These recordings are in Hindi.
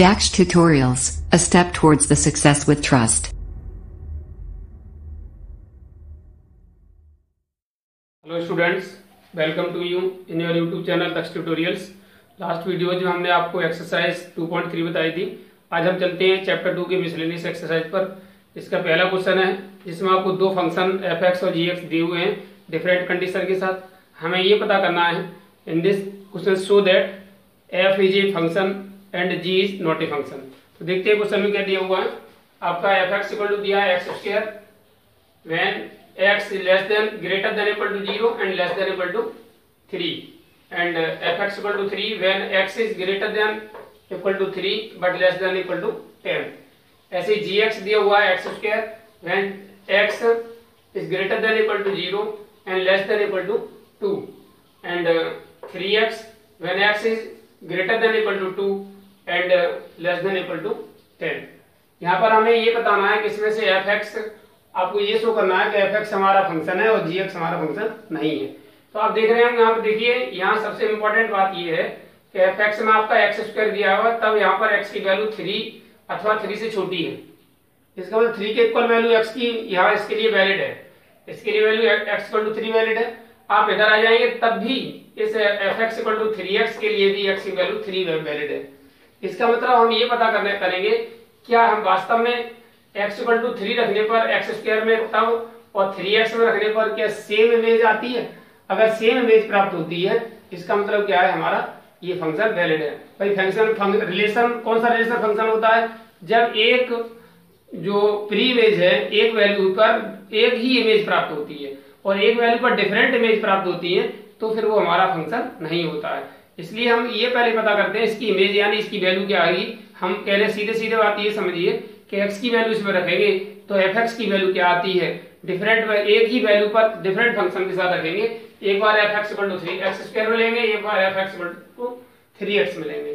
Dax Tutorials, a step towards the success with trust. Hello students welcome to you in your YouTube channel Daksh tutorials last video जो हमने आपको एक्सरसाइज 2.3 बताई थी आज हम चलते हैं चैप्टर टू के मिसलेनियस एक्सरसाइज पर। इसका पहला क्वेश्चन है जिसमें आपको दो फ़ंक्शन एफ़ एक्स और जी एक्स दिए हुए हैं डिफरेंट कंडीशन के साथ। हमें ये पता करना है in this question show that f is a function and g is not a function तो देखते हैं क्वेश्चन में क्या दिया हुआ है आपका एफ़ एक्स इक्वल टू दिया है x square x is less than greater than equal to 0 and less than equal to 3 and uh, fx equal to 3 when x is greater than equal to 3 but less than equal to 10 ऐसे gx दिया हुआ है x square when x is greater than equal to 0 and less than equal to 2 and uh, 3x when x is greater than equal to 2 and less than equal to 10 यहाँ पर हमें ये बताना है कि इसमें से fx आपको ये शो करना है कि एफ़ एक्स हमारा फ़ंक्शन है और जी एक्स हमारा फ़ंक्शन नहीं है। तो आप देख रहे हैं, यहाँ पर देखिए, यहाँ सबसे इंपॉर्टेंट बात ये है कि एफ़ एक्स में आपका एक्स स्क्वायर दिया हुआ तब यहाँ पर एक्स की वैल्यू थ्री अथवा थ्री से छोटी है। इसका मतलब थ्री के इक्वल वैल्यू एक्स की यहाँ इसके लिए वैलिड है। इसके लिए value x equal to three valid है। आप इधर आ जाएँगे, तब भी इस f x equal to three x के लिए भी एक्स की वैल्यू थ्री वैलिड है। इसका मतलब हम ये पता करने, करेंगे, क्या हम वास्तव में एक्स इक्वल टू थ्री रखने पर एक्स स्क्वायर में तब और थ्री एक्स में रखने पर क्या सेम इमेज आती है? अगर सेम इमेज प्राप्त होती है, इसका मतलब क्या है हमारा? ये फ़ंक्शन वैलिड है। भाई फ़ंक्शन रिलेशन कौन सा रिलेशन फ़ंक्शन होता है? जब एक जो प्री इमेज है, एक वैल्यू पर एक ही इमेज प्राप्त होती है और एक वैल्यू पर डिफरेंट इमेज प्राप्त होती है तो फिर वो हमारा फ़ंक्शन नहीं होता है। इसलिए हम ये पहले पता करते हैं इसकी इमेज यानी इसकी वैल्यू क्या आएगी। हम रहे सीधे सीधे बात ये समझिए कि x की वैल्यू इसमें रखेंगे तो एफ़ एक्स की वैल्यू क्या आती है? डिफरेंट एक ही वैल्यू पर डिफरेंट फ़ंक्शन के साथ रखेंगे। एक बार f x two three x square में लेंगे, एक बार f x two three x में लेंगे।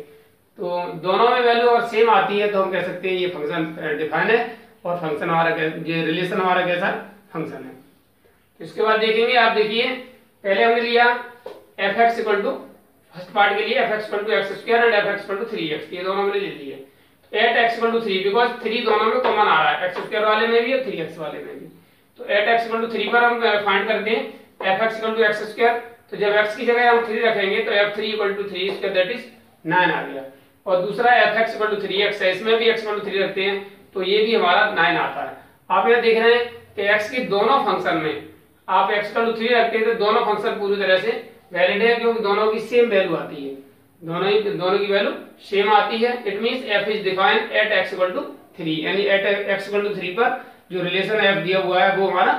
तो दोनों में वैल्यू अगर सेम आती है तो हम कह सकते हैं ये फ़ंक्शन डिफाइन है और फ़ंक्शन हमारा ये रिलेशन हमारा कैसा फ़ंक्शन है। इसके बाद देखेंगे, आप देखिए, पहले हमने लिया f x equal to first part के लिए f x two x square and f x two three x ये दोनों हमने ले लिए at x two three because three दोनों में कॉमन आ रहा है। एक्स स्क्वायर वाले में भी और थ्री एक्स वाले में भी। तो एट एक्स टू थ्री पर हम फाइंड करते हैं। F x two x square तो जब एक्स की जगह हम थ्री रखेंगे तो f three equal to three square that is nine आ गया। और दूसरा f x equal to three x है, इसमें भी एक्स इक्वल टू थ्री रखते हैं तो ये भी हमारा नाइन आता है। आप यहाँ देख रहे हैं कि एक्स के दोनों फ़ंक्शन में आप एक्स इक्वल टू थ्री रखते हैं तो दोनों फ़ंक्शन पूरी तरह से वैलिड है क्योंकि दोनों की सेम वैल्यू आती है। दोनों ही, दोनों की वैल्यू सेम आती है। It mean f is define at x equal to three यानी at x equal to three पर जो रिलेशन एफ़ दिया हुआ है, वो हमारा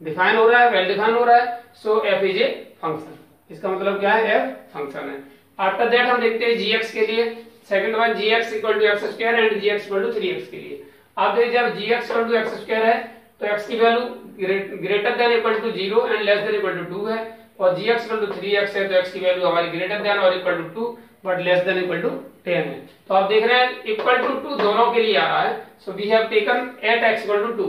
डिफाइन हो रहा है वेल डिफाइन हो रहा है। So f is a function इसका मतलब क्या है? एफ़ फ़ंक्शन है। आफ्टर दैट हम देखते हैं जी एक्स के लिए। Second one g x equal to x square and g x equal to three x के लिए। आप देखिए, जब g x equal to x square है तो एक्स की value greater than equal to zero and less than equal to two है। और g x two three x है तो एक्स की वैल्यू हमारी ग्रेटर देन और equal to two but less than equal to ten है। तो आप देख रहे हैं इक्वल टू टू दोनों के लिए आ रहा है। So we have taken at x equal to two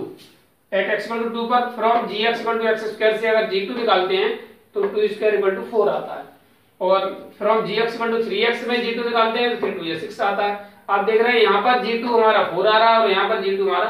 at x equal to two पर from g x equal to x square से अगर जी टू निकालते हैं तो two square equal to four आता है। और from g x equal to three x में जी टू निकालते हैं तो फिर टू सिक्स आता है। आप देख रहे हैं, यहाँ पर जी टू हमारा फोर आ रहा है और यहाँ पर जी टू हमारा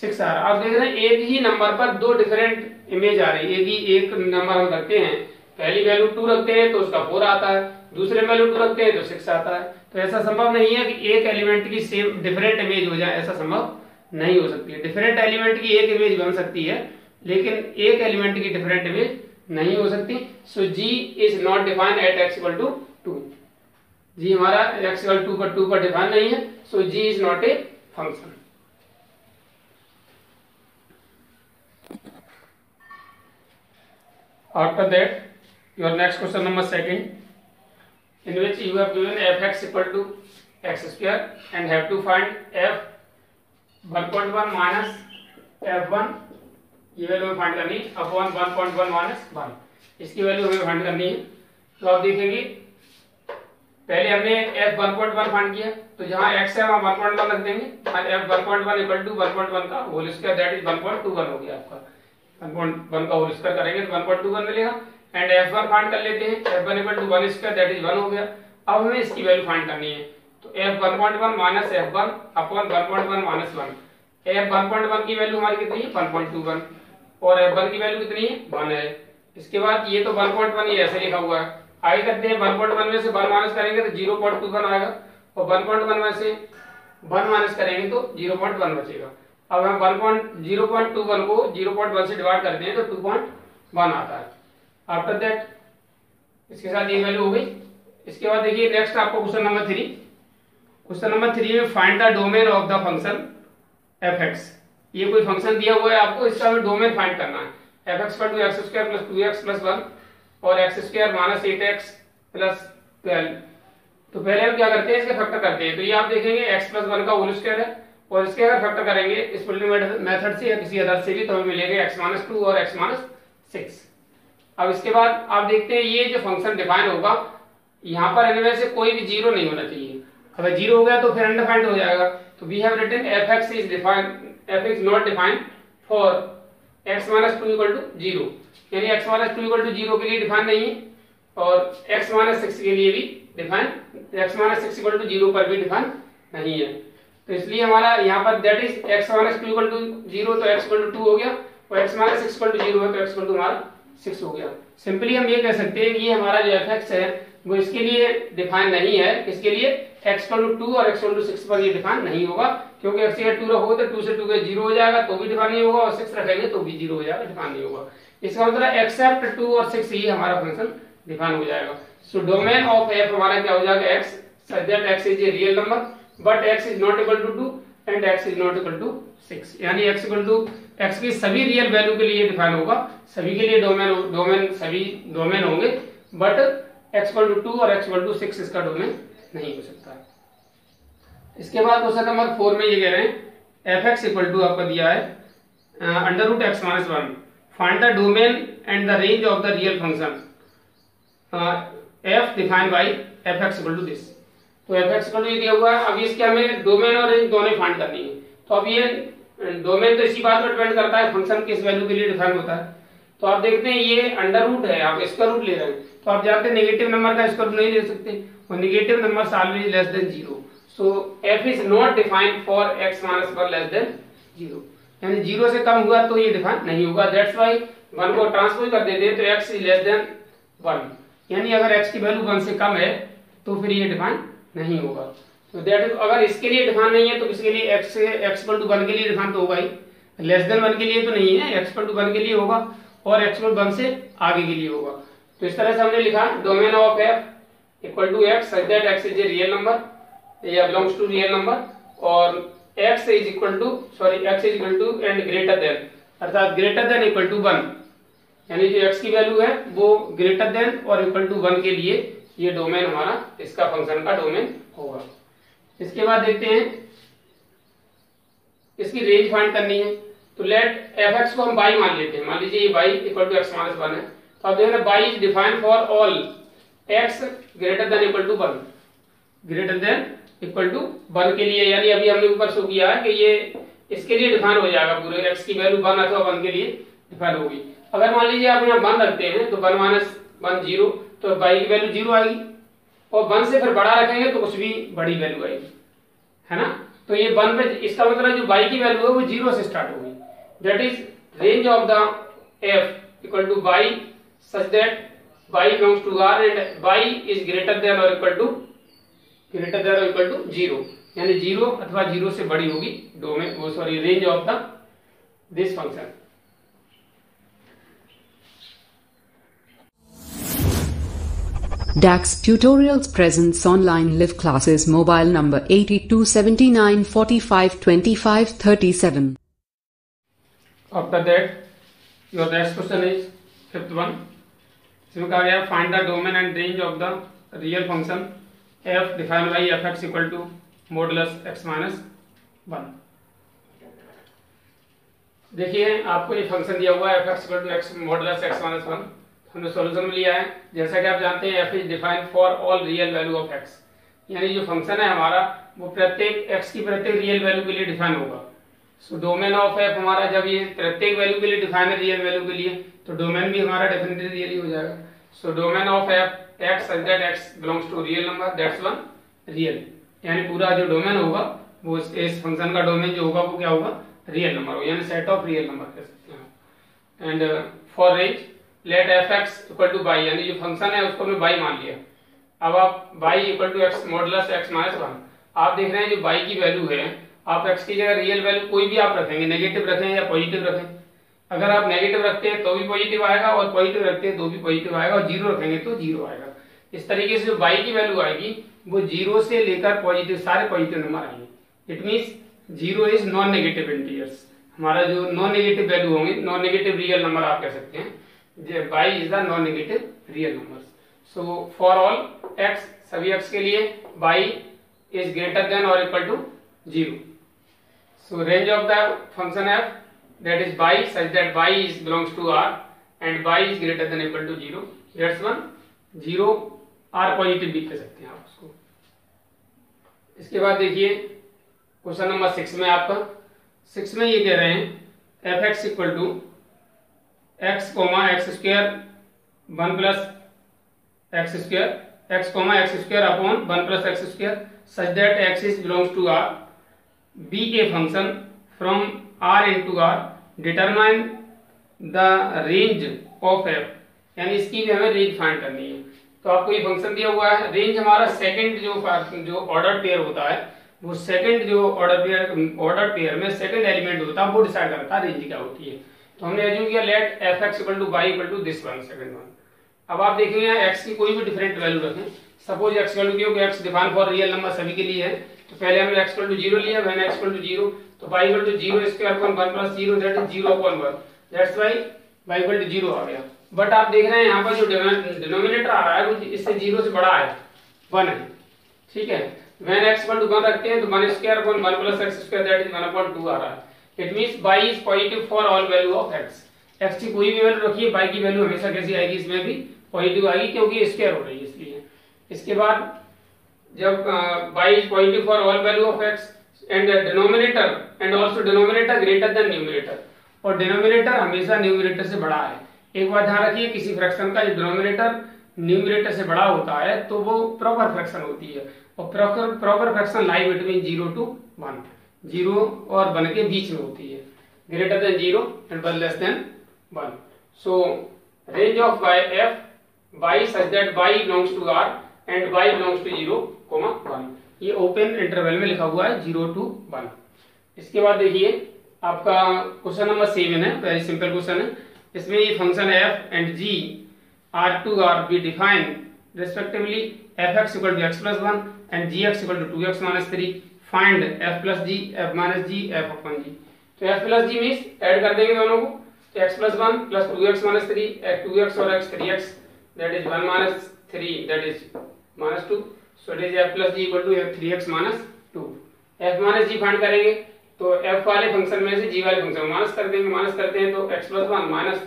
सिक्स आ रहा। आप देख रहे हैं, एक ही नंबर पर दो डिफरेंट इमेज आ रही है। एक ही, एक नंबर हम रखते हैं। पहली वैल्यू टू रखते हैं तो उसका फोर आता है। दूसरे वैल्यू टू रखते हैं तो सिक्स आता है। तो ऐसा संभव नहीं है कि एक एलिमेंट की सेम डिफरेंट इमेज हो जाए। ऐसा संभव नहीं हो सकती है। डिफरेंट एलिमेंट की एक इमेज बन सकती है, लेकिन एक एलिमेंट की डिफरेंट इमेज नहीं हो सकती। So g is not define at x equal to two g हमारा एक्स इक्वल टू पर टू पर डिफाइन नहीं है। So g is not a function after that your next question number second in which you have given fx equal to x square and have to find f 1.1 minus f1 ये वैल्यू हमें फाइंड करनी है अपॉन 1.1 माइनस 1 इसकी वैल्यू हमें फाइंड करनी है तो आप देखेंगे पहले हमने f 1.1 फाइंड किया तो जहाँ x है वहाँ 1.1 रख देंगे और f 1.1 इक्वल टू 1.1 का होल स्क्वायर दैट इज़ 1.21 हो गया आपका 1.1 का होल स्क्वायर करेंगे तो 1.21 मिलेगा। एंड फाइंड कर लेते हैं। F one equal to one square that is हो गया। अब हमें इसकी वैल्यू फाइंड करनी है। तो f one point one minus f one upon one point one minus one f one point one की वैल्यू हमारी कितनी है? वन पॉइंट टू वन और की वैल्यू कितनी है? है। इसके बाद ये तो वन पॉइंट वन ऐसे लिखा हुआ है। आगे करते हैं वन पॉइंट वन में से वन माइनस करेंगे तो ज़ीरो पॉइंट टू वन आएगा। और वन पॉइंट वन में से वन माइनस करेंगे तो ज़ीरो पॉइंट वन बचेगा। अब हम one point zero point two one को ज़ीरो पॉइंट वन से डिवाइड करते हैं तो टू पॉइंट वन आता है। आफ्टर दैट इसके साथ ये वैल्यू हो गई। इसके बाद देखिए नेक्स्ट आपको question number three question number three में find the domain of the function f x ये कोई फ़ंक्शन दिया हुआ है आपको, इसका हमें डोमेन फाइंड करना है। एफ़ एक्स पर two x square plus two x plus one और x square minus eight x plus twelve तो पहले हम क्या करते हैं, इसके फैक्टर करते हैं। तो ये आप देखेंगे एक्स प्लस वन का होल स्क्वायर है। और इसके अगर फैक्टर करेंगे, इस पुलिंग मेथड से या किसी अदर से भी तो हमें मिलेगा एक्स माइनस टू और एक्स माइनस सिक्स अब इसके बाद आप देखते हैं, ये जो फ़ंक्शन डिफाइन होगा, यहाँ पर इनमें से कोई भी ज़ीरो नहीं होना चाहिए। अगर ज़ीरो हो गया तो फिर अनडिफाइंड हो जाएगा। तो we have written f x is defined f is not defined for x minus two equal to zero यानी x minus two equal to zero के लिए डिफाइन नहीं है, और एक्स माइनस सिक्स के लिए भी define x minus six equal to zero पर भी डिफाइन नहीं है। तो इसलिए हमारा यहाँ पर that is x minus two equal to zero तो एक्स इक्वल टू टू हो गया और x minus six equal to zero है तो एक्स इक्वल टू हमारा सिक्स हो गया। सिंपली हम ये कह सकते हैं कि ये हमारा जो एफ़ है, वो इसके लिए डिफाइन नहीं है। इसके लिए एक्स टू टू और एक्स टू सिक्स पर ये डिफाइन नहीं होगा। क्योंकि एक्स टू रखोगे तो टू से टू के ज़ीरो हो जाएगा तो भी डिफाइन नहीं होगा और सिक्स रखेंगे तो भी ज़ीरो हो जाएगा डिफाइन नहीं होगा। इसका मतलब एक्सेप्ट टू और सिक्स ही हमारा फ़ंक्शन डिफाइन हो जाएगा। सो डोमेन ऑफ़ एफ़ हमारा क्या हो जाएगा? X that x is a real number but x is not equal to two and x is not equal to six यानी एक्स इक्वल टू एक्स की सभी रियल वैल्यू के लिए डिफाइन होगा। सभी के लिए डोमेन डोमेन सभी डोमेन होंगे। But x equal to two और एक्स इक्वल टू सिक्स इसका डोमेन नहीं हो सकता। इसके बाद क्वेश्चन नंबर फोर में ये कह रहे हैं एफ़ एक्स इक्वल टू आपका दिया है under root x minus one find the domain and the range of the real function f defined by f x equal to this तो एफ़ एक्स ये दिया हुआ है, अब इसके हमें डोमेन और रेंज दोनों फाइंड करनी है। तो अब ये डोमेन तो इसी बात पर डिपेंड करता है फ़ंक्शन किस वैल्यू के लिए डिफाइन होता है। तो आप देखते हैं, ये अंडर रूट है, आप इसका रूट ले रहे हैं। तो आप जानते नेगेटिव नंबर का रूट नहीं ले सकते। और negative number always less than zero so f is not defined for x minus one less than zero यानी ज़ीरो से कम हुआ तो ये डिफाइन नहीं होगा। दैट्स वाई वन को ट्रांसपोज कर देते हैं तो x is less than one यानी अगर एक्स की वैल्यू वन से कम है तो फिर ये डिफाइन नहीं होगा। तो दैट अगर इसके लिए डिफाइन नहीं है तो किसके लिए? एक्स एक्स टू वन के लिए डिफाइन तो होगा ही। लेस देन वन के लिए तो नहीं है एक्स टू वन के लिए होगा, और एक्स वन से आगे के लिए होगा। तो इस तरह से हमने लिखा domain of f equal to x such that x is a real number या बिलोंग्स टू रियल नंबर और x is equal to sorry x is equal to and greater than अर्थात greater than equal to one यानी जो एक्स की वैल्यू है, वो ग्रेटर देन और इक्वल टू वन के लिए ये डोमेन हमारा, इसका फ़ंक्शन का डोमेन होगा। इसके बाद देखते हैं, इसकी रेंज फाइंड करनी है। तो लेट एफ़ एक्स को हम बाई मान लेते हैं। मान लीजिए ये y equal to x minus one है। तो आप देख y is defined for all x greater than equal to one greater than equal to one के लिए, यानी अभी हमने ऊपर शो किया है कि ये इसके लिए डिफाइन हो जाएगा पूरे। एक्स की वैल्यू वन अथवा वन के लिए डिफाइन होगी। अगर मान लीजिए आप यहाँ वन रखते हैं तो वन माइनस वन ज़ीरो तो बाई की वैल्यू ज़ीरो आएगी। और वन से फिर बड़ा रखेंगे तो भी बड़ी वैल्यू आएगी। है ना? तो ये वन पे इसका मतलब जो बाई की वैल्यू है वो ज़ीरो से स्टार्ट होगी। That is range of the f equal to y such that y belongs to R and y is greater than or equal to greater than or equal to zero यानी ज़ीरो अथवा ज़ीरो से बड़ी होगी domain sorry range of the this function DAX Tutorials presents online live classes mobile number 8279452537. After that, your next question is fifth one. इसमें कहा गया find the domain and range of the real function f defined by fx equal to modulus x minus one देखिए आपको ये फ़ंक्शन दिया हुआ है f x equal to x modulus x minus one हमने सॉल्यूशन लिया है। जैसा कि आप जानते हैं f is defined for all real value of x यानी जो फ़ंक्शन है हमारा, वो प्रत्येक एक्स की प्रत्येक रियल वैल्यू के लिए डिफाइन होगा। सो डोमेन ऑफ़ एफ़ हमारा जब ये प्रत्येक वैल्यू के लिए डिफाइन है रियल वैल्यू के लिए तो डोमेन भी हमारा डेफिनेटली रियल ही हो जाएगा। So domain of f x that x belongs to real number that's one real यानी पूरा जो डोमेन होगा, वो इस फ़ंक्शन का डोमेन जो होगा, वो क्या होगा? रियल नंबर होगा। यानी सेट ऑफ़ रियल नंबर कह सकते हैं। And for range let f x equal to y यानी जो फ़ंक्शन है उसको हमने बाई मान लिया। अब आप y equal to x modulus x minus one आप देख रहे हैं जो बाई की वैल्यू है, आप एक्स की जगह रियल वैल्यू कोई भी आप रखेंगे नेगेटिव रखें या पॉजिटिव रखें। अगर आप नेगेटिव रखते हैं तो भी पॉजिटिव आएगा और पॉजिटिव रखते हैं तो भी पॉजिटिव आएगा और ज़ीरो रखेंगे तो ज़ीरो आएगा। इस तरीके से जो बाई की वैल्यू आएगी, वो ज़ीरो से लेकर पॉजिटिव सारे पॉजिटिव नंबर आएँगे। It mean zero is non negative integers हमारा जो नॉन नेगेटिव वैल्यू होंगे नॉन नेगेटिव रियल नंबर आप कह सकते हैं। Y is the non negative real number so for all x सभी एक्स के लिए y is greater than or equal to zero so range of the function f that is by, such that y is belongs to r and y is greater than equal to 0 that's one. 0 r positive भी कह सकते हैं आप उसको। इसके बाद देखिए क्वेश्चन नंबर सिक्स में आपका। सिक्स में ये कह रहे हैं f x equal to x comma x square one plus x square x comma x square upon one plus x square such that x is belongs to R be a function from R into R determine the range of f यानी इसकी भी हमें रेंज फाइंड करनी है। तो आपको ये फ़ंक्शन दिया हुआ है। रेंज हमारा सेकंड जो जो ऑर्डर पेयर होता है, वो सेकंड जो ऑर्डर पेयर ऑर्डर पेयर में सेकंड एलिमेंट होता है, वो डिसाइड करता है रेंज क्या होती है। तो हमने एज्यूम किया let f x equal to y equal to this one second one अब आप देखेंगे एक्स की कोई भी डिफरेंट वैल्यू रखें। सपोज़ एक्स टू क्योंकि x define for real number सभी के लिए है तो पहले हमने एक्स टू ज़ीरो लिया व्हेन एक्स टू ज़ीरो तो y equal to zero square upon one plus zero that is zero upon one that's y y equal to zero आ गया। बट आप देख रहे हैं यहाँ पर जो डिनोमिनेटर आ रहा है, वो इससे ज़ीरो से बड़ा है। वन है। ठीक है? X इक्वल टू 1 रखते हैं तो 1 square upon 1 plus x square that is 1 upon 2 आ रहा है। It means y is positive for all value of x. x की कोई भी वैल्यू रखिए, y की वैल्यू हमेशा कैसी आएगी? इसमें भी पॉजिटिव आएगी क्योंकि स्क्वायर हो रही है इसलिए। इसके बाद जब y is positive for all value of x and denominator and also denominator greater than numerator और डिनोमिनेटर हमेशा न्यूमरेटर से बड़ा है। एक बात ध्यान रखिए, किसी फ्रैक्शन का जो डिनोमिनेटर न्यूमरेटर से बड़ा होता है तो वो प्रॉपर फ्रैक्शन होती है। और proper proper fraction lie between zero to one zero और वन के बीच में होती है। Greater than zero and one less than one so range of y f y such that y belongs to R and y belongs to zero comma one ये ओपन इंटरवल में लिखा हुआ है ज़ीरो टू वन इसके बाद देखिए, आपका क्वेश्चन नंबर सेवन है वेरी सिंपल क्वेश्चन है। इसमें ये function f and g R to R be define respectively fx equal to x plus 1 and gx equal to 2x minus 3 find f plus g, f minus g, f upon g. तो f plus g means add कर देंगे दोनों को। तो x plus 1 plus 2x minus 3 2x और x 3x that is 1 minus 3 that is minus 2 so it is f plus g equal to f 3x minus 2 f minus g find करेंगे तो f वाले फ़ंक्शन में से g वाले फ़ंक्शन में माइनस कर देंगे। माइनस करते हैं तो x plus 1 माइनस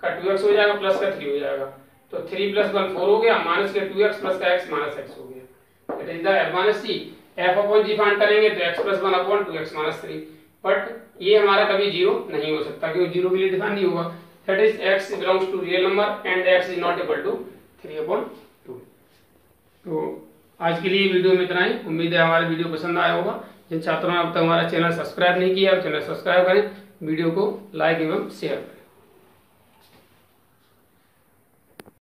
का 2x हो जाएगा प्लस का 3 हो जाएगा। तो थ्री प्लस वन फोर हो गया माइनस के टू एक्स प्लस का एक्स माइनस एक्स हो गया। It is the f minus c f upon g find करेंगे तो x plus one upon two x minus three but ये हमारा कभी ज़ीरो नहीं हो सकता, क्योंकि ज़ीरो के लिए डिफाइन नहीं होगा। That is x belongs to real number and x is not equal to three upon two तो आज के लिए वीडियो में इतना ही। उम्मीद है हमारा वीडियो पसंद आया होगा। जिन छात्रों ने अब तक हमारा चैनल सब्सक्राइब नहीं किया, चैनल सब्सक्राइब करें। वीडियो को लाइक एवं शेयर करें।